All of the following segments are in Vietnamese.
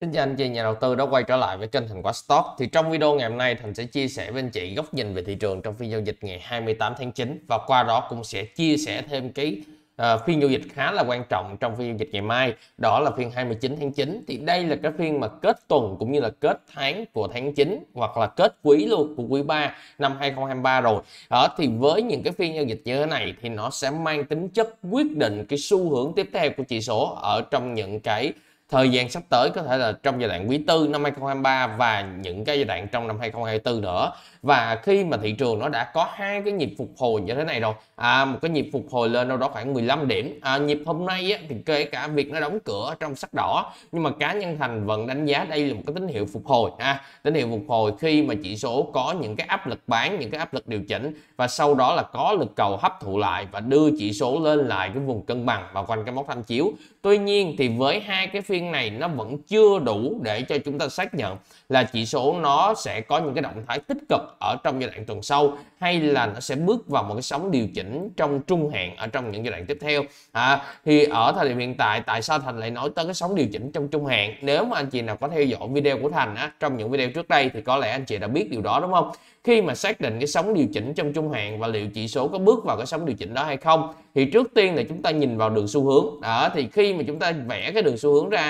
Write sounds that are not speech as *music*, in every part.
Xin chào anh chị nhà đầu tư đã quay trở lại với kênh Thành Quả Stock. Thì trong video ngày hôm nay Thành sẽ chia sẻ với anh chị góc nhìn về thị trường trong phiên giao dịch ngày 28 tháng 9 và qua đó cũng sẽ chia sẻ thêm cái uh, phiên giao dịch khá là quan trọng trong phiên giao dịch ngày mai, đó là phiên 29 tháng 9. Thì đây là cái phiên mà kết tuần cũng như là kết tháng của tháng 9 hoặc là kết quý luôn của quý 3 năm 2023 rồi. Đó thì với những cái phiên giao dịch như thế này thì nó sẽ mang tính chất quyết định cái xu hướng tiếp theo của chỉ số ở trong những cái thời gian sắp tới có thể là trong giai đoạn quý tư năm 2023 và những cái giai đoạn trong năm 2024 nữa. Và khi mà thị trường nó đã có hai cái nhịp phục hồi như thế này rồi à, một cái nhịp phục hồi lên đâu đó khoảng 15 điểm. À, nhịp hôm nay á, thì kể cả việc nó đóng cửa trong sắc đỏ nhưng mà cá nhân thành vẫn đánh giá đây là một cái tín hiệu phục hồi à, tín hiệu phục hồi khi mà chỉ số có những cái áp lực bán những cái áp lực điều chỉnh và sau đó là có lực cầu hấp thụ lại và đưa chỉ số lên lại cái vùng cân bằng và quanh cái mốc tham chiếu. Tuy nhiên thì với hai cái phiên này nó vẫn chưa đủ để cho chúng ta xác nhận là chỉ số nó sẽ có những cái động thái tích cực ở trong giai đoạn tuần sau hay là nó sẽ bước vào một cái sóng điều chỉnh trong trung hạn ở trong những giai đoạn tiếp theo. À, thì ở thời điểm hiện tại tại sao thành lại nói tới cái sóng điều chỉnh trong trung hạn? Nếu mà anh chị nào có theo dõi video của thành á trong những video trước đây thì có lẽ anh chị đã biết điều đó đúng không? Khi mà xác định cái sóng điều chỉnh trong trung hạn và liệu chỉ số có bước vào cái sóng điều chỉnh đó hay không thì trước tiên là chúng ta nhìn vào đường xu hướng. Đó thì khi mà chúng ta vẽ cái đường xu hướng ra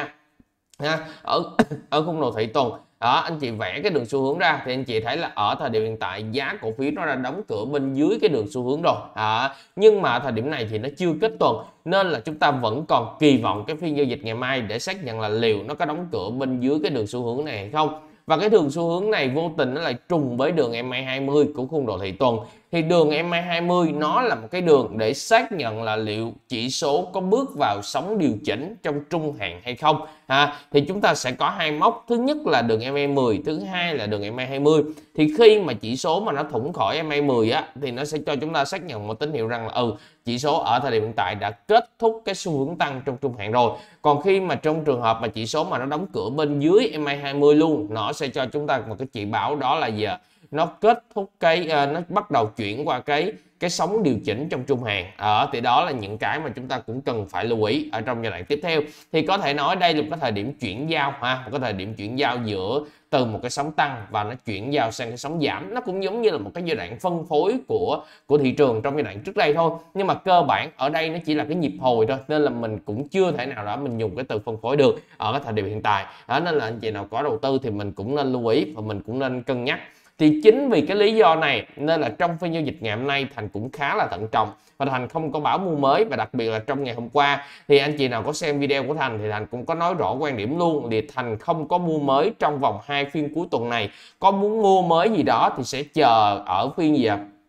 ha, ở *coughs* ở khung đồ thị tuần đó anh chị vẽ cái đường xu hướng ra thì anh chị thấy là ở thời điểm hiện tại giá cổ phiếu nó đã đóng cửa bên dưới cái đường xu hướng rồi à, nhưng mà thời điểm này thì nó chưa kết tuần nên là chúng ta vẫn còn kỳ vọng cái phiên giao dịch ngày mai để xác nhận là liệu nó có đóng cửa bên dưới cái đường xu hướng này hay không. Và cái đường xu hướng này vô tình nó lại trùng với đường MA20 của khung đồ thị tuần thì đường MA20 nó là một cái đường để xác nhận là liệu chỉ số có bước vào sóng điều chỉnh trong trung hạn hay không, ha. Thì chúng ta sẽ có hai mốc. Thứ nhất là đường MA10 thứ hai là đường MA20 thì khi mà chỉ số mà nó thủng khỏi MA10 á, thì nó sẽ cho chúng ta xác nhận một tín hiệu rằng là ừ chỉ số ở thời điểm hiện tại đã kết thúc cái xu hướng tăng trong trung hạn rồi. Còn khi mà trong trường hợp mà chỉ số mà nó đóng cửa bên dưới MA20 luôn, nó sẽ cho chúng ta một cái chỉ báo đó là gì ạ? Nó kết thúc cái uh, nó bắt đầu chuyển qua cái cái sóng điều chỉnh trong trung hạn ở ờ, thì đó là những cái mà chúng ta cũng cần phải lưu ý ở trong giai đoạn tiếp theo. Thì có thể nói đây là một cái thời điểm chuyển giao ha một cái thời điểm chuyển giao giữa từ một cái sóng tăng và nó chuyển giao sang cái sóng giảm. Nó cũng giống như là một cái giai đoạn phân phối của của thị trường trong giai đoạn trước đây thôi. Nhưng mà cơ bản ở đây nó chỉ là cái nhịp hồi thôi nên là mình cũng chưa thể nào đó mình dùng cái từ phân phối được ở cái thời điểm hiện tại. Đó nên là anh chị nào có đầu tư thì mình cũng nên lưu ý và mình cũng nên cân nhắc thì chính vì cái lý do này nên là trong phiên giao dịch ngày hôm nay thành cũng khá là thận trọng và thành không có bảo mua mới và đặc biệt là trong ngày hôm qua thì anh chị nào có xem video của thành thì thành cũng có nói rõ quan điểm luôn thì thành không có mua mới trong vòng hai phiên cuối tuần này có muốn mua mới gì đó thì sẽ chờ ở phiên gì ạ à?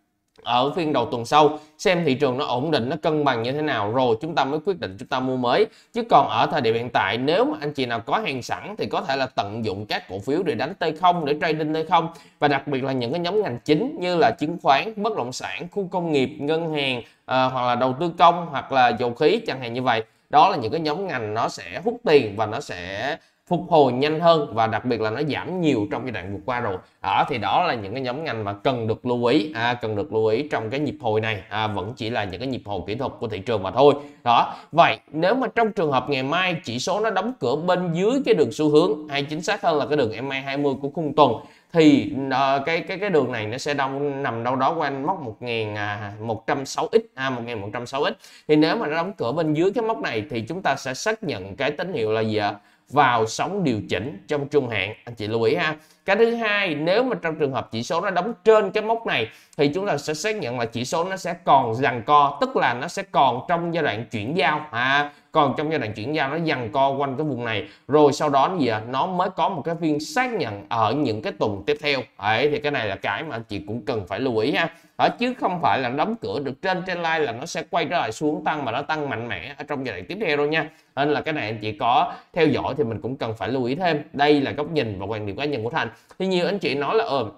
Ở phiên đầu tuần sau xem thị trường nó ổn định nó cân bằng như thế nào rồi chúng ta mới quyết định chúng ta mua mới. Chứ còn ở thời điểm hiện tại nếu mà anh chị nào có hàng sẵn thì có thể là tận dụng các cổ phiếu để đánh tay không để trading tay không. Và đặc biệt là những cái nhóm ngành chính như là chứng khoán bất động sản khu công nghiệp ngân hàng à, hoặc là đầu tư công hoặc là dầu khí chẳng hạn như vậy. Đó là những cái nhóm ngành nó sẽ hút tiền và nó sẽ phục hồi nhanh hơn và đặc biệt là nó giảm nhiều trong giai đoạn vừa qua rồi. Đó thì đó là những cái nhóm ngành mà cần được lưu ý à, cần được lưu ý trong cái nhịp hồi này à, vẫn chỉ là những cái nhịp hồi kỹ thuật của thị trường mà thôi. Đó vậy nếu mà trong trường hợp ngày mai chỉ số nó đóng cửa bên dưới cái đường xu hướng hay chính xác hơn là cái đường MA20 của khung tuần thì uh, cái cái cái đường này nó sẽ đông nằm đâu đó quanh mốc 1106 à, x à 1106 x. Thì nếu mà nó đóng cửa bên dưới cái mốc này thì chúng ta sẽ xác nhận cái tín hiệu là gì ạ? Vào sóng điều chỉnh trong trung hạn. Anh chị lưu ý ha cái thứ hai nếu mà trong trường hợp chỉ số nó đóng trên cái mốc này thì chúng ta sẽ xác nhận là chỉ số nó sẽ còn dằn co tức là nó sẽ còn trong giai đoạn chuyển giao. À còn trong giai đoạn chuyển giao nó dằn co quanh cái vùng này. Rồi sau đó gì à, nó mới có một cái phiên xác nhận ở những cái tuần tiếp theo. Ấy thì cái này là cái mà anh chị cũng cần phải lưu ý ha. Ở chứ không phải là đóng cửa được trên trên line là nó sẽ quay trở lại xuống tăng mà nó tăng mạnh mẽ ở trong giai đoạn tiếp theo đâu nha. Nên là cái này anh chị có theo dõi thì mình cũng cần phải lưu ý thêm. Đây là góc nhìn và quan điểm cá nhân của thành thì nhiều anh chị nói là ờ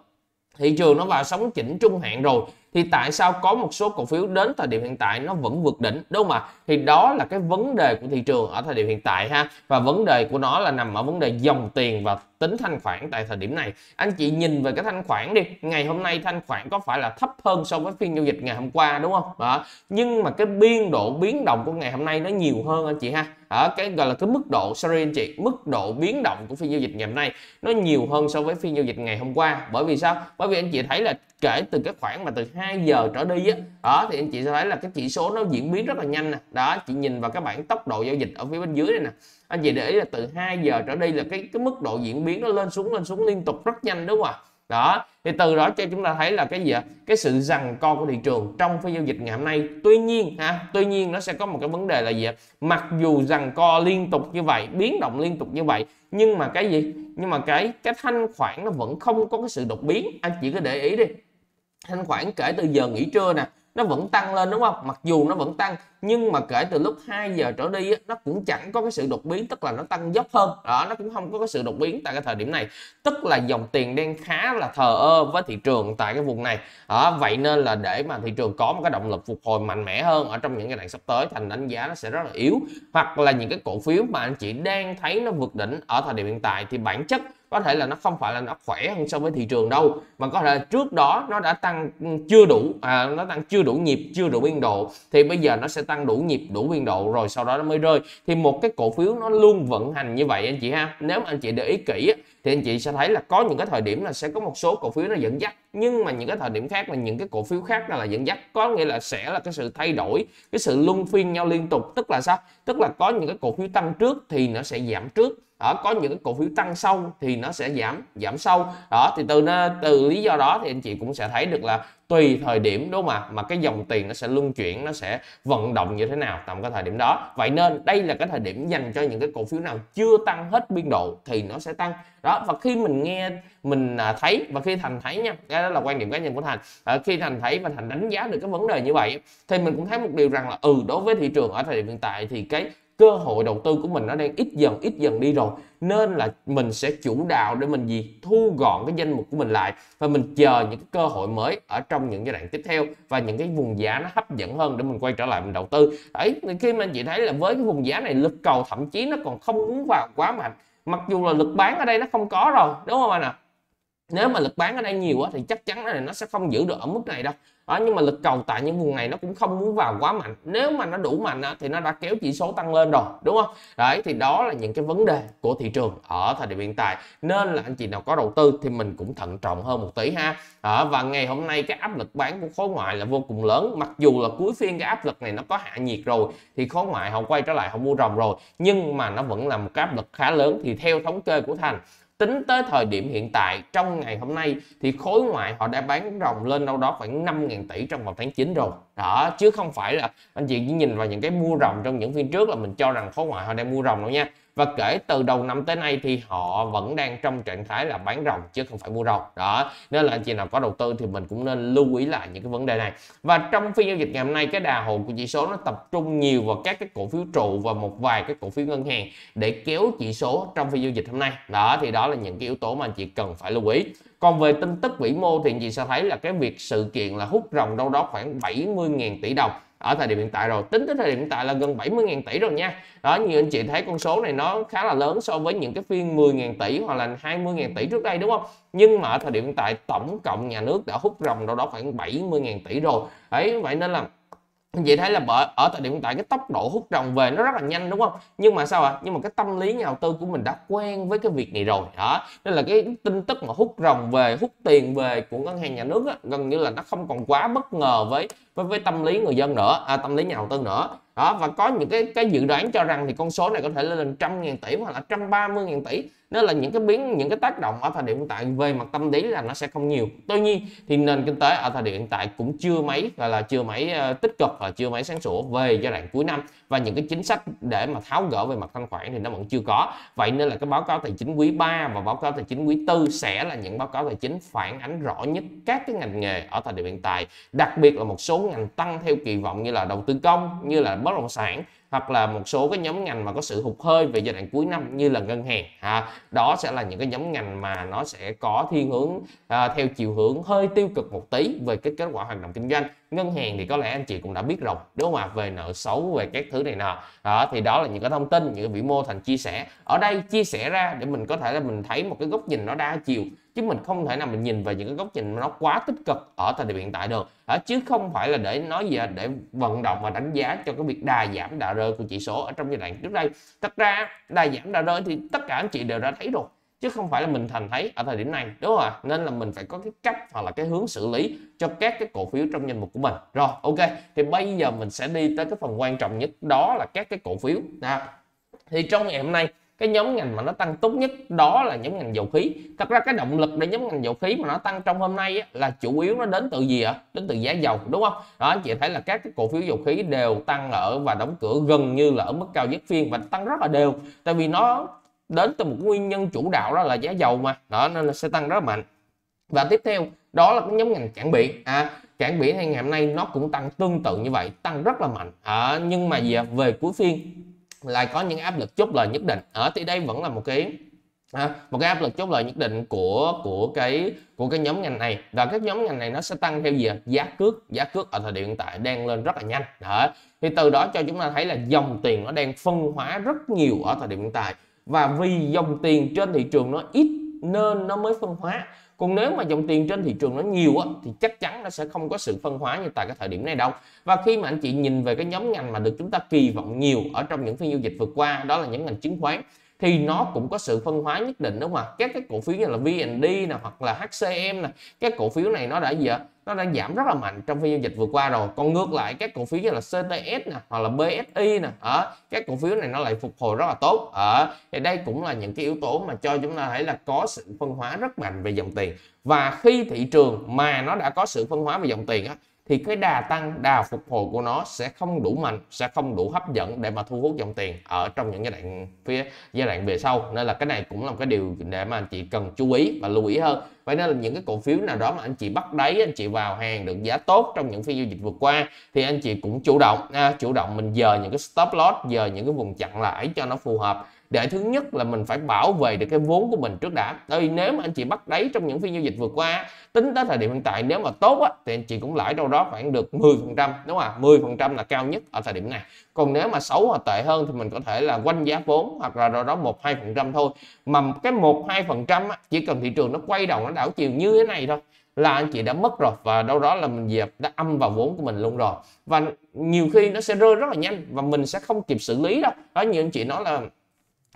thị trường nó vào sóng chỉnh trung hạn rồi thì tại sao có một số cổ phiếu đến thời điểm hiện tại nó vẫn vượt đỉnh? Đúng không ạ? Thì đó là cái vấn đề của thị trường ở thời điểm hiện tại ha. Và vấn đề của nó là nằm ở vấn đề dòng tiền và tính thanh khoản tại thời điểm này. Anh chị nhìn về cái thanh khoản đi. Ngày hôm nay thanh khoản có phải là thấp hơn so với phiên giao dịch ngày hôm qua, đúng không? Đó. Nhưng mà cái biên độ biến động của ngày hôm nay nó nhiều hơn anh chị ha. Ở cái gọi là cái mức độ, sorry anh chị, mức độ biến động của phiên giao dịch ngày hôm nay nó nhiều hơn so với phiên giao dịch ngày hôm qua. Bởi vì sao? Bởi vì anh chị thấy là kể từ cái khoảng mà từ 2 giờ trở đi á. Đó, thì anh chị sẽ thấy là cái chỉ số nó diễn biến rất là nhanh nè. Đó, chị nhìn vào các bảng tốc độ giao dịch ở phía bên dưới này nè. Anh chị để ý là từ 2 giờ trở đi là cái cái mức độ diễn biến nó lên xuống lên xuống liên tục rất nhanh, đúng không ạ? Đó, thì từ đó cho chúng ta thấy là cái gì ạ? Cái sự rằng co của thị trường trong phiên giao dịch ngày hôm nay. Tuy nhiên ha, tuy nhiên nó sẽ có một cái vấn đề là gì ạ? Mặc dù rằng co liên tục như vậy, biến động liên tục như vậy, nhưng mà cái gì? Nhưng mà cái cái thanh khoản nó vẫn không có cái sự đột biến. Anh chỉ có để ý đi thanh khoản kể từ giờ nghỉ trưa nè, nó vẫn tăng lên, đúng không? Mặc dù nó vẫn tăng nhưng mà kể từ lúc 2 giờ trở đi nó cũng chẳng có cái sự đột biến tức là nó tăng dốc hơn. Đó nó cũng không có cái sự đột biến tại cái thời điểm này. Tức là dòng tiền đang khá là thờ ơ với thị trường tại cái vùng này. Đó, vậy nên là để mà thị trường có một cái động lực phục hồi mạnh mẽ hơn ở trong những cái đoạn sắp tới thành đánh giá nó sẽ rất là yếu. Hoặc là những cái cổ phiếu mà anh chị đang thấy nó vượt đỉnh ở thời điểm hiện tại thì bản chất có thể là nó không phải là nó khỏe hơn so với thị trường đâu. Mà có thể là trước đó nó đã tăng chưa đủ à, nó tăng chưa đủ nhịp chưa đủ biên độ thì bây giờ nó sẽ tăng đủ nhịp, đủ biên độ, rồi sau đó nó mới rơi. Thì một cái cổ phiếu nó luôn vận hành như vậy, anh chị ha. Nếu mà anh chị để ý kỹ thì anh chị sẽ thấy là có những cái thời điểm là sẽ có một số cổ phiếu nó dẫn dắt nhưng mà những cái thời điểm khác là những cái cổ phiếu khác là dẫn dắt, có nghĩa là sẽ là cái sự thay đổi, cái sự luân phiên nhau liên tục. Tức là sao? Tức là có những cái cổ phiếu tăng trước thì nó sẽ giảm trước. Đó, có những cái cổ phiếu tăng sâu thì nó sẽ giảm giảm sâu đó, thì từ từ lý do đó thì anh chị cũng sẽ thấy được là tùy thời điểm, đúng không ạ? Mà cái dòng tiền nó sẽ luân chuyển, nó sẽ vận động như thế nào tầm cái thời điểm đó. Vậy nên đây là cái thời điểm dành cho những cái cổ phiếu nào chưa tăng hết biên độ thì nó sẽ tăng. Đó, và khi mình nghe mình à, thấy và khi thành thấy nha cái đó là quan điểm cá nhân của thành. À, khi thành thấy và thành đánh giá được cái vấn đề như vậy thì mình cũng thấy một điều rằng là ừ đối với thị trường ở thời điểm hiện tại thì cái cơ hội đầu tư của mình nó đang ít dần ít dần đi rồi. Nên là mình sẽ chủ đạo để mình gì? Thu gọn cái danh mục của mình lại và mình chờ những cơ hội mới ở trong những giai đoạn tiếp theo và những cái vùng giá nó hấp dẫn hơn để mình quay trở lại mình đầu tư. Đấy khi mà anh chị thấy là với cái vùng giá này lực cầu thậm chí nó còn không muốn vào quá mạnh. Mặc dù là lực bán ở đây nó không có rồi đúng không anh ạ? à? Nếu mà lực bán ở đây nhiều quá thì chắc chắn là nó sẽ không giữ được ở mức này đâu. Đó nhưng mà lực cầu tại những vùng này nó cũng không muốn vào quá mạnh. Nếu mà nó đủ mạnh thì nó đã kéo chỉ số tăng lên rồi đúng không? Đấy thì đó là những cái vấn đề của thị trường ở thời điểm hiện tại. Nên là anh chị nào có đầu tư thì mình cũng thận trọng hơn một tí ha. Đó, và ngày hôm nay cái áp lực bán của khối ngoại là vô cùng lớn. Mặc dù là cuối phiên cái áp lực này nó có hạ nhiệt rồi thì khối ngoại họ quay trở lại họ mua rồng rồi. Nhưng mà nó vẫn là một cái áp lực khá lớn. Thì theo thống kê của thành tính tới thời điểm hiện tại, trong ngày hôm nay thì khối ngoại họ đã bán rồng lên đâu đó khoảng 5.000 tỷ trong vòng tháng 9 rồi. Đó, chứ không phải là anh chị chỉ nhìn vào những cái mua rồng trong những phiên trước là mình cho rằng khối ngoại họ đang mua rồng đâu nha và kể từ đầu năm tới nay thì họ vẫn đang trong trạng thái là bán rồng chứ không phải mua rồng. Đó nên là anh chị nào có đầu tư thì mình cũng nên lưu ý lại những cái vấn đề này. Và trong phiên giao dịch ngày hôm nay, cái đà hồi của chỉ số nó tập trung nhiều vào các cái cổ phiếu trụ và một vài cái cổ phiếu ngân hàng để kéo chỉ số trong phiên giao dịch hôm nay. Đó, thì đó là những cái yếu tố mà anh chị cần phải lưu ý. Còn về tin tức vĩ mô thì anh chị sẽ thấy là cái việc sự kiện là hút rồng đâu đó khoảng 70.000 tỷ đồng ở thời điểm hiện tại rồi tính tới thời điểm hiện tại là gần 70.000 tỷ rồi nha. Đó như anh chị thấy con số này nó khá là lớn so với những cái phiên 10.000 tỷ hoặc là 20.000 tỷ trước đây đúng không? Nhưng mà ở thời điểm hiện tại tổng cộng nhà nước đã hút rồng đâu đó khoảng 70.000 tỷ rồi. Ấy vậy nên là anh chị thấy là bởi ở thời điểm hiện tại cái tốc độ hút rồng về nó rất là nhanh đúng không? Nhưng mà sao ạ? À? nhưng mà cái tâm lý nhà đầu tư của mình đã quen với cái việc này rồi. Đó nên là cái tin tức mà hút rồng về hút tiền về của ngân hàng nhà nước á, gần như là nó không còn quá bất ngờ với với với tâm lý người dân nữa à, tâm lý nhà đầu tư nữa. Đó và có những cái cái dự đoán cho rằng thì con số này có thể lên trăm ngàn tỷ hoặc là trăm ba mươi ngàn tỷ. Nên là những cái biến những cái tác động ở thời điểm hiện tại về mặt tâm lý là nó sẽ không nhiều. Tuy nhiên thì nền kinh tế ở thời điểm hiện tại cũng chưa mấy gọi là chưa mấy uh, tích cực và chưa mấy sáng sủa về giai đoạn cuối năm. Và những cái chính sách để mà tháo gỡ về mặt thanh khoản thì nó vẫn chưa có. Vậy nên là cái báo cáo tài chính quý 3 và báo cáo tài chính quý 4 sẽ là những báo cáo tài chính phản ánh rõ nhất các cái ngành nghề ở thời điểm hiện tại. Đặc biệt là một số số ngành tăng theo kỳ vọng như là đầu tư công như là bất động sản hoặc là một số cái nhóm ngành mà có sự hụt hơi về giai đoạn cuối năm như là ngân hàng à, đó sẽ là những cái nhóm ngành mà nó sẽ có thiên hướng à, theo chiều hướng hơi tiêu cực một tí về cái kết quả hoạt động kinh doanh ngân hàng thì có lẽ anh chị cũng đã biết rồi đúng không ạ? Về nợ xấu về các thứ này nọ. Đó thì đó là những cái thông tin những cái vĩ mô thành chia sẻ. Ở đây chia sẻ ra để mình có thể là mình thấy một cái góc nhìn nó đa chiều chứ mình không thể nào mình nhìn về những cái góc nhìn nó quá tích cực ở thời điểm hiện tại được. Đó, chứ không phải là để nói gì để vận động và đánh giá cho cái việc đà giảm đà rơi của chỉ số ở trong giai đoạn trước đây. Thật ra đà giảm đà rơi thì tất cả anh chị đều đã thấy rồi chứ không phải là mình thành thấy ở thời điểm này đúng không ạ nên là mình phải có cái cách hoặc là cái hướng xử lý cho các cái cổ phiếu trong danh mục của mình. Rồi ok. Thì bây giờ mình sẽ đi tới cái phần quan trọng nhất đó là các cái cổ phiếu. À, thì trong ngày hôm nay cái nhóm ngành mà nó tăng tốt nhất đó là nhóm ngành dầu khí. Thật ra cái động lực để nhóm ngành dầu khí mà nó tăng trong hôm nay á, là chủ yếu nó đến từ gì ạ? Đến từ giá dầu đúng không? Đó anh chị thấy là các cái cổ phiếu dầu khí đều tăng ở và đóng cửa gần như là ở mức cao nhất phiên và tăng rất là đều. Tại vì nó đến từ một nguyên nhân chủ đạo đó là giá dầu mà. Đó nên là sẽ tăng rất mạnh. Và tiếp theo đó là cái nhóm ngành cảng biển. À, cảng biển hay ngày hôm nay nó cũng tăng tương tự như vậy tăng rất là mạnh. À, nhưng mà về về cuối phiên lại có những áp lực chốt lời nhất định. Ở thì đây vẫn là một cái à, một cái áp lực chốt lời nhất định của của cái của cái nhóm ngành này. Và các nhóm ngành này nó sẽ tăng theo gì giá cước. Giá cước ở thời điểm hiện tại đang lên rất là nhanh. Đó. Thì từ đó cho chúng ta thấy là dòng tiền nó đang phân hóa rất nhiều ở thời điểm hiện tại và vì dòng tiền trên thị trường nó ít nên nó mới phân hóa. Còn nếu mà dòng tiền trên thị trường nó nhiều á, thì chắc chắn nó sẽ không có sự phân hóa như tại cái thời điểm này đâu. Và khi mà anh chị nhìn về cái nhóm ngành mà được chúng ta kỳ vọng nhiều ở trong những phiên giao dịch vừa qua đó là những ngành chứng khoán thì nó cũng có sự phân hóa nhất định đúng không ạ? Các cái cổ phiếu như là VND nè hoặc là HCM nè các cổ phiếu này nó đã gì ạ? Nó đang giảm rất là mạnh trong phiên giao dịch vừa qua rồi. Còn ngược lại, các cổ phiếu như là CTS nè, hoặc là BSI nè ở các cổ phiếu này nó lại phục hồi rất là tốt ở thì đây cũng là những cái yếu tố mà cho chúng ta thấy là có sự phân hóa rất mạnh về dòng tiền. Và khi thị trường mà nó đã có sự phân hóa về dòng tiền á thì cái đà tăng đà phục hồi của nó sẽ không đủ mạnh sẽ không đủ hấp dẫn để mà thu hút dòng tiền ở trong những giai đoạn phía giai đoạn về sau. Nên là cái này cũng là một cái điều để mà anh chị cần chú ý và lưu ý hơn. Vậy nên là những cái cổ phiếu nào đó mà anh chị bắt đáy anh chị vào hàng được giá tốt trong những phiên giao dịch vừa qua thì anh chị cũng chủ động à, chủ động mình giờ những cái stop loss giờ những cái vùng chặn lại cho nó phù hợp để thứ nhất là mình phải bảo vệ được cái vốn của mình trước đã. Tại vì nếu mà anh chị bắt đáy trong những phiên giao dịch vừa qua tính tới thời điểm hiện tại nếu mà tốt á, thì anh chị cũng lãi đâu đó khoảng được 10 phần trăm đúng không ạ? 10 phần trăm là cao nhất ở thời điểm này. Còn nếu mà xấu hoặc tệ hơn thì mình có thể là quanh giá vốn hoặc là đâu đó một hai phần trăm thôi. Mà cái một hai phần trăm chỉ cần thị trường nó quay đầu nó đảo chiều như thế này thôi là anh chị đã mất rồi và đâu đó là mình dẹp đã âm vào vốn của mình luôn rồi. Và nhiều khi nó sẽ rơi rất là nhanh và mình sẽ không kịp xử lý đâu. Đó như anh chị nói là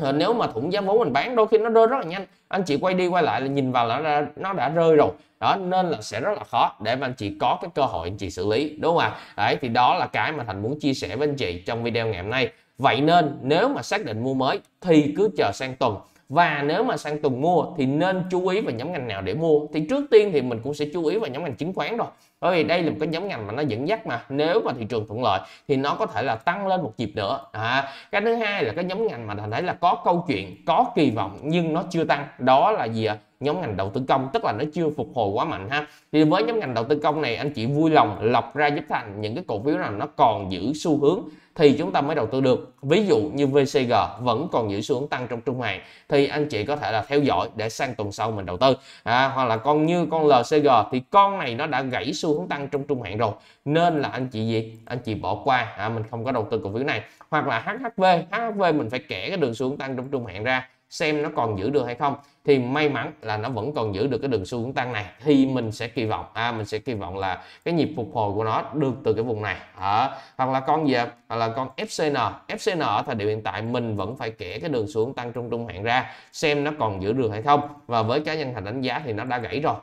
à, nếu mà thủng giá vốn mình bán đôi khi nó rơi rất là nhanh. Anh chị quay đi quay lại là nhìn vào là nó đã rơi rồi. Đó nên là sẽ rất là khó để mà anh chị có cái cơ hội anh chị xử lý đúng không ạ? Đấy thì đó là cái mà thành muốn chia sẻ với anh chị trong video ngày hôm nay. Vậy nên nếu mà xác định mua mới thì cứ chờ sang tuần và nếu mà sang tuần mua thì nên chú ý vào nhóm ngành nào để mua. Thì trước tiên thì mình cũng sẽ chú ý vào nhóm ngành chứng khoán rồi. Bởi vì đây là một cái nhóm ngành mà nó dẫn dắt mà. Nếu mà thị trường thuận lợi thì nó có thể là tăng lên một nhịp nữa. À, cái thứ hai là cái nhóm ngành mà thành thấy là có câu chuyện có kỳ vọng nhưng nó chưa tăng. Đó là gì ạ? Nhóm ngành đầu tư công tức là nó chưa phục hồi quá mạnh ha. Thì với nhóm ngành đầu tư công này anh chị vui lòng lọc ra giúp thành những cái cổ phiếu nào nó còn giữ xu hướng thì chúng ta mới đầu tư được. Ví dụ như VCG vẫn còn giữ xu hướng tăng trong trung hạn thì anh chị có thể là theo dõi để sang tuần sau mình đầu tư. À, hoặc là con như con LCG thì con này nó đã gãy xu hướng tăng trong trung hạn rồi. Nên là anh chị gì? Anh chị bỏ qua. À, mình không có đầu tư cổ phiếu này. Hoặc là HHV HHV mình phải kẻ cái đường xu hướng tăng trong trung hạn ra xem nó còn giữ được hay không. Thì may mắn là nó vẫn còn giữ được cái đường xu hướng tăng này. Thì mình sẽ kỳ vọng à mình sẽ kỳ vọng là cái nhịp phục hồi của nó được từ cái vùng này. À, hoặc là con gì hoặc là con FCN FCN ở thời điểm hiện tại mình vẫn phải kẻ cái đường xuống tăng trung trung hạn ra xem nó còn giữ được hay không. Và với cá nhân thành đánh giá thì nó đã gãy rồi.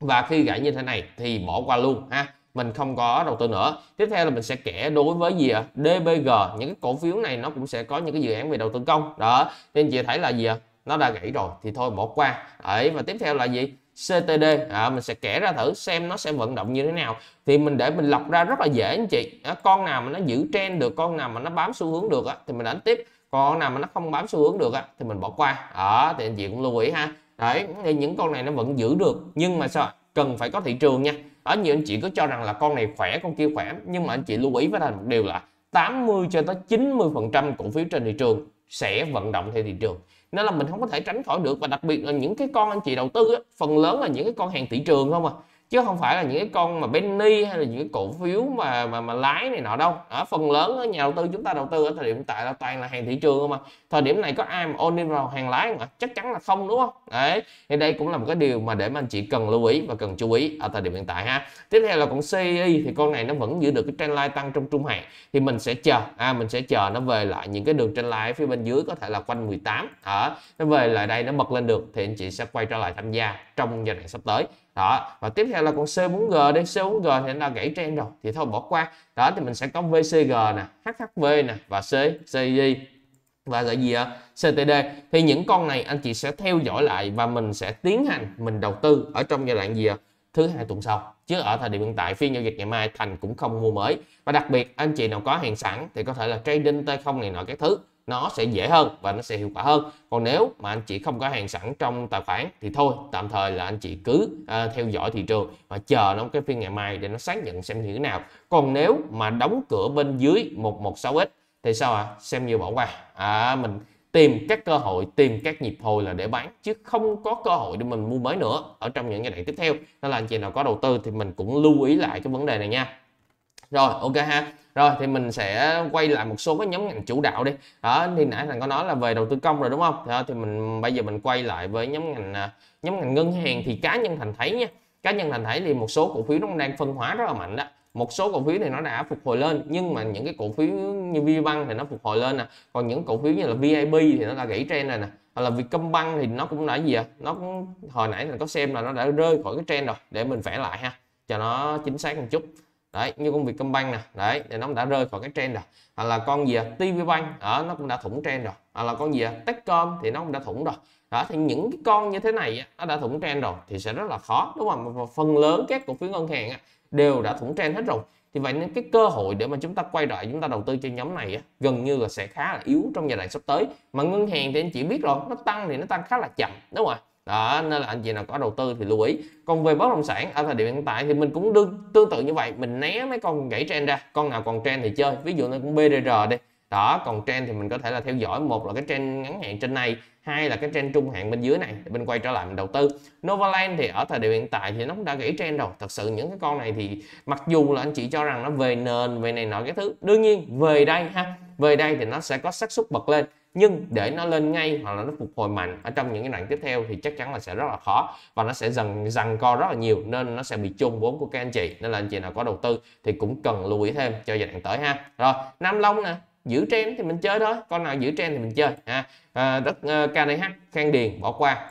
Và khi gãy như thế này thì bỏ qua luôn ha mình không có đầu tư nữa. Tiếp theo là mình sẽ kể đối với gì ạ? DBG những cái cổ phiếu này nó cũng sẽ có những cái dự án về đầu tư công. Đó. Nên chị thấy là gì ạ? Nó đã gãy rồi thì thôi bỏ qua. Ấy và tiếp theo là gì? CTD à, mình sẽ kể ra thử xem nó sẽ vận động như thế nào. Thì mình để mình lọc ra rất là dễ anh chị. À, con nào mà nó giữ trend được con nào mà nó bám xu hướng được á, thì mình đánh tiếp. Con nào mà nó không bám xu hướng được á, thì mình bỏ qua. Đó thì anh chị cũng lưu ý ha. Đấy thì những con này nó vẫn giữ được nhưng mà sao cần phải có thị trường nha ở nhiều anh chị cứ cho rằng là con này khỏe con kia khỏe nhưng mà anh chị lưu ý với thành một điều là 80 cho tới 90 phần trăm cổ phiếu trên thị trường sẽ vận động theo thị trường. Nên là mình không có thể tránh khỏi được và đặc biệt là những cái con anh chị đầu tư á, phần lớn là những cái con hàng thị trường không à chứ không phải là những cái con mà penny hay là những cái cổ phiếu mà mà mà lái này nọ đâu. Ở phần lớn nhà đầu tư, chúng ta đầu tư ở thời điểm hiện tại là toàn là hàng thị trường không mà thời điểm này có ai mà ôn vào hàng lái mà chắc chắn là không, đúng không? Đấy, thì đây cũng là một cái điều mà để mà anh chị cần lưu ý và cần chú ý ở thời điểm hiện tại ha. Tiếp theo là con CI thì con này nó vẫn giữ được cái trend line tăng trong trung hạn. Thì mình sẽ chờ à mình sẽ chờ nó về lại những cái đường trend line phía bên dưới có thể là quanh 18 ở nó về lại đây, nó bật lên được thì anh chị sẽ quay trở lại tham gia trong giai đoạn sắp tới đó, và tiếp theo là con C4G đây C4G thì nó gãy trend rồi, thì thôi bỏ qua. Đó, thì mình sẽ có VCG nè HHV nè, và C CG và là gì ạ? CTD thì những con này anh chị sẽ theo dõi lại và mình sẽ tiến hành, mình đầu tư ở trong giai đoạn gì ạ? Thứ hai tuần sau, chứ ở thời điểm hiện tại phiên giao dịch ngày mai thành cũng không mua mới. Và đặc biệt, anh chị nào có hàng sẵn thì có thể là trading t không này nọ các thứ nó sẽ dễ hơn và nó sẽ hiệu quả hơn. Còn nếu mà anh chị không có hàng sẵn trong tài khoản thì thôi tạm thời là anh chị cứ uh, theo dõi thị trường và chờ nó cái phiên ngày mai để nó xác nhận xem như thế nào. Còn nếu mà đóng cửa bên dưới 116x thì sao ạ? À? xem như bỏ qua. À, mình tìm các cơ hội tìm các nhịp hồi là để bán chứ không có cơ hội để mình mua mới nữa ở trong những giai đoạn tiếp theo. Nên là anh chị nào có đầu tư thì mình cũng lưu ý lại cái vấn đề này nha rồi ok ha. Rồi thì mình sẽ quay lại một số cái nhóm ngành chủ đạo đi. Đó thì nãy thằng có nói là về đầu tư công rồi đúng không? Đó, thì mình bây giờ mình quay lại với nhóm ngành à, nhóm ngành ngân hàng thì cá nhân thành thấy nha. Cá nhân thành thấy thì một số cổ phiếu nó đang phân hóa rất là mạnh đó. Một số cổ phiếu thì nó đã phục hồi lên nhưng mà những cái cổ phiếu như VBank thì nó phục hồi lên nè. Còn những cổ phiếu như là VIP thì nó đã gãy trend này nè. Hoặc là Vietcombank thì nó cũng đã gì à? Nó cũng hồi nãy mình có xem là nó đã rơi khỏi cái trend rồi. Để mình vẽ lại ha cho nó chính xác một chút đấy như công việc Combank nè. Đấy thì nó đã rơi khỏi cái trend rồi. Hoặc là con gì à? TVBank ở nó cũng đã thủng trend rồi. Hoặc là con gì à? Techcom thì nó cũng đã thủng rồi. Đó thì những cái con như thế này nó đã thủng trend rồi thì sẽ rất là khó đúng không? Và phần lớn các cổ phiếu ngân hàng đều đã thủng trend hết rồi. Thì vậy nên cái cơ hội để mà chúng ta quay lại chúng ta đầu tư cho nhóm này á, gần như là sẽ khá là yếu trong giai đoạn sắp tới. Mà ngân hàng thì anh chị biết rồi nó tăng thì nó tăng khá là chậm đúng không ạ? Đó nên là anh chị nào có đầu tư thì lưu ý. Còn về bất động sản ở thời điểm hiện tại thì mình cũng đương, tương tự như vậy. Mình né mấy con gãy trend ra con nào còn trend thì chơi. Ví dụ như cũng BDR đi. Đó còn trend thì mình có thể là theo dõi một là cái trend ngắn hạn trên này hai là cái trend trung hạn bên dưới này để quay trở lại mình đầu tư. Novaland thì ở thời điểm hiện tại thì nó cũng đã gãy trend rồi. Thật sự những cái con này thì mặc dù là anh chị cho rằng nó về nền về này nọ cái thứ đương nhiên về đây ha về đây thì nó sẽ có xác suất bật lên nhưng để nó lên ngay hoặc là nó phục hồi mạnh ở trong những cái đoạn tiếp theo thì chắc chắn là sẽ rất là khó và nó sẽ dần dần co rất là nhiều nên nó sẽ bị chung vốn của các anh chị. Nên là anh chị nào có đầu tư thì cũng cần lưu ý thêm cho giai đoạn tới ha. Rồi Nam Long nè giữ trend thì mình chơi thôi con nào giữ trend thì mình chơi ha. À, đất uh, ờ, KDH Khang Điền bỏ qua.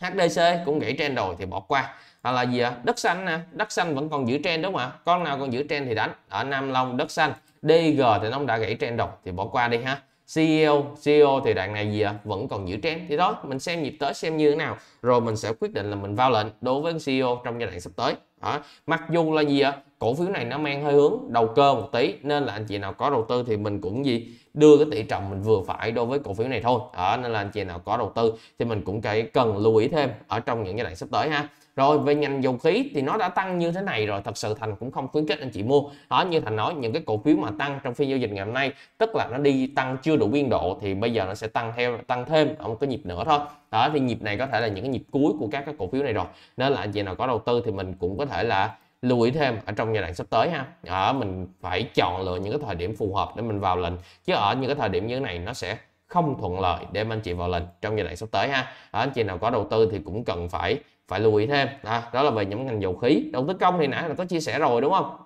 HDC cũng gãy trend rồi thì bỏ qua. Hoặc là gì ạ? Đất xanh nè đất xanh vẫn còn giữ trend đúng không ạ? Con nào còn giữ trend thì đánh. Ở Nam Long đất xanh DG thì nó đã gãy trend rồi thì bỏ qua đi ha. CEO CEO thì đoạn này gì ạ? Vẫn còn giữ trend. Thì đó, mình xem nhịp tới xem như thế nào. Rồi mình sẽ quyết định là mình vào lệnh đối với CEO trong giai đoạn sắp tới. Đó. mặc dù là gì ạ? Cổ phiếu này nó mang hơi hướng đầu cơ một tí, nên là anh chị nào có đầu tư thì mình cũng gì? Đưa cái tỷ trọng mình vừa phải đối với cổ phiếu này thôi. Đó, nên là anh chị nào có đầu tư thì mình cũng cái cần lưu ý thêm ở trong những giai đoạn sắp tới ha rồi về ngành dầu khí thì nó đã tăng như thế này rồi, thật sự thành cũng không khuyến khích anh chị mua. Đó, như thành nói, những cái cổ phiếu mà tăng trong phiên giao dịch ngày hôm nay, tức là nó đi tăng chưa đủ biên độ thì bây giờ nó sẽ tăng theo, tăng thêm ở một cái nhịp nữa thôi. Đó, thì nhịp này có thể là những cái nhịp cuối của các cái cổ phiếu này rồi. Nên là anh chị nào có đầu tư thì mình cũng có thể là lưu ý thêm ở trong giai đoạn sắp tới ha. Ở mình phải chọn lựa những cái thời điểm phù hợp để mình vào lệnh. Chứ ở những cái thời điểm như thế này, nó sẽ không thuận lợi để anh chị vào lệnh trong giai đoạn sắp tới ha. Ở anh chị nào có đầu tư thì cũng cần phải phải lưu ý thêm. À, đó là về nhóm ngành dầu khí. Đầu tư công thì nãy là có chia sẻ rồi đúng không?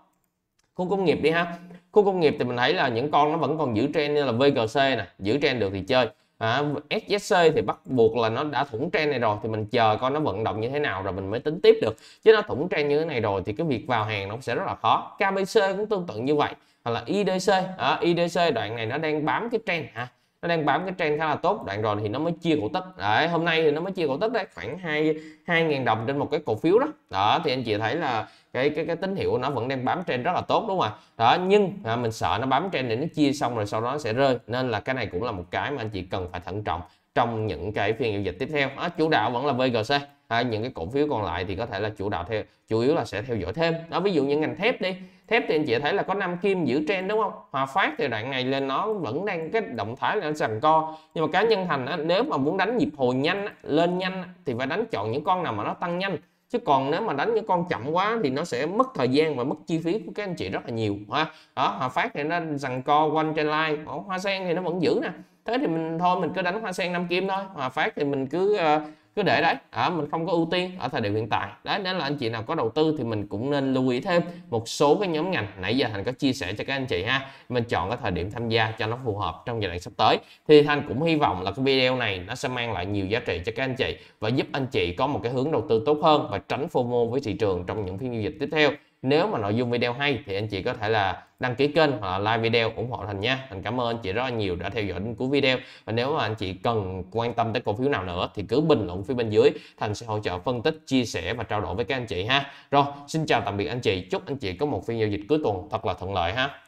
Khu công nghiệp đi ha. Khu công nghiệp thì mình thấy là những con nó vẫn còn giữ trend như là VGC nè giữ trend được thì chơi. À, SSC thì bắt buộc là nó đã thủng trend này rồi thì mình chờ coi nó vận động như thế nào rồi mình mới tính tiếp được. Chứ nó thủng trend như thế này rồi thì cái việc vào hàng nó sẽ rất là khó. KBC cũng tương tự như vậy. Hoặc là IDC à, IDC đoạn này nó đang bám cái trend ha nó đang bám cái trend khá là tốt. Đoạn rồi thì nó mới chia cổ tức. Đấy hôm nay thì nó mới chia cổ tức đấy khoảng hai hai ngàn đồng trên một cái cổ phiếu đó. Đó thì anh chị thấy là cái cái cái tín hiệu nó vẫn đang bám trend rất là tốt đúng không ạ? Đó nhưng à, mình sợ nó bám trend để nó chia xong rồi sau đó nó sẽ rơi. Nên là cái này cũng là một cái mà anh chị cần phải thận trọng trong những cái phiên giao dịch tiếp theo. Đó, chủ đạo vẫn là VGC à, những cái cổ phiếu còn lại thì có thể là chủ đạo theo chủ yếu là sẽ theo dõi thêm. Đó ví dụ như ngành thép đi thép thì anh chị thấy là có năm kim giữ trend đúng không? Hòa phát thì đoạn này lên nó vẫn đang cái động thái là sàn co. Nhưng mà cá nhân thành á, nếu mà muốn đánh nhịp hồi nhanh á, lên nhanh á, thì phải đánh chọn những con nào mà nó tăng nhanh. Chứ còn nếu mà đánh những con chậm quá thì nó sẽ mất thời gian và mất chi phí của các anh chị rất là nhiều ha. Đó hòa phát thì nó rằng co quanh trên line. Hoa sen thì nó vẫn giữ nè. Thế thì mình thôi mình cứ đánh hoa sen năm kim thôi. Hòa phát thì mình cứ uh, cứ để đấy. À, mình không có ưu tiên ở thời điểm hiện tại. Đấy nếu là anh chị nào có đầu tư thì mình cũng nên lưu ý thêm một số cái nhóm ngành. Nãy giờ thành có chia sẻ cho các anh chị ha. Mình chọn cái thời điểm tham gia cho nó phù hợp trong giai đoạn sắp tới. Thì thành cũng hy vọng là cái video này nó sẽ mang lại nhiều giá trị cho các anh chị và giúp anh chị có một cái hướng đầu tư tốt hơn và tránh FOMO với thị trường trong những phiên giao dịch tiếp theo. Nếu mà nội dung video hay thì anh chị có thể là đăng ký kênh hoặc là like video ủng hộ Thành nha. Thành cảm ơn anh chị rất là nhiều đã theo dõi đến cuối video. Và nếu mà anh chị cần quan tâm tới cổ phiếu nào nữa thì cứ bình luận phía bên dưới. Thành sẽ hỗ trợ phân tích, chia sẻ và trao đổi với các anh chị ha. Rồi, xin chào tạm biệt anh chị. Chúc anh chị có một phiên giao dịch cuối tuần thật là thuận lợi ha.